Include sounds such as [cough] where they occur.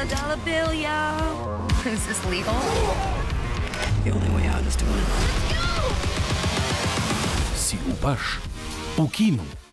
Dollar, dollar bill, y'all. [laughs] Is this legal? The only way out is to win. Сілупаш у кіно.